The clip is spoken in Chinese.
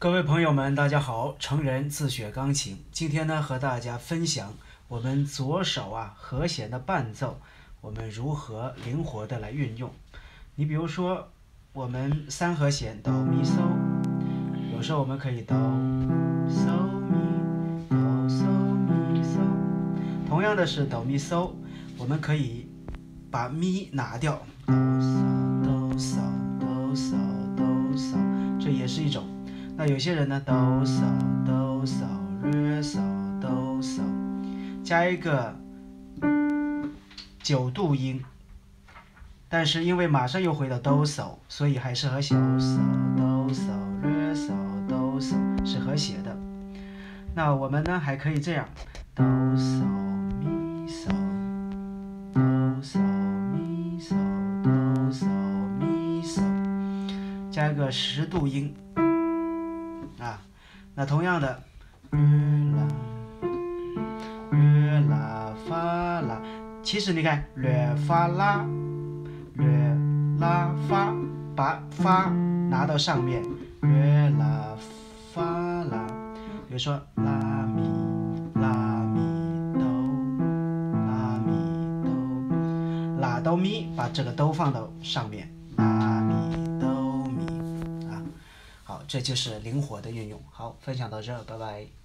各位朋友们，大家好！成人自学钢琴，今天呢和大家分享我们左手啊和弦的伴奏，我们如何灵活的来运用。你比如说，我们三和弦哆咪嗦，有时候我们可以哆嗦咪哆嗦咪嗦。同样的是哆咪嗦，我们可以把咪拿掉，哆嗦哆嗦哆嗦哆嗦，这也是一种。那有些人呢，哆嗦哆嗦瑞嗦哆嗦，加一个九度音，但是因为马上又回到哆嗦，所以还是和小嗦哆嗦瑞嗦哆嗦是和谐的。那我们呢还可以这样，哆嗦咪嗦哆嗦咪嗦哆嗦咪嗦，加一个十度音。啊，那同样的，月啦，月啦发啦，其实你看，略发啦，略啦发，把发拿到上面，月啦发啦，比如说拉咪拉咪哆，拉咪哆，拉哆咪，把这个哆放到上面，拉这就是灵活的运用。好，分享到这儿，拜拜。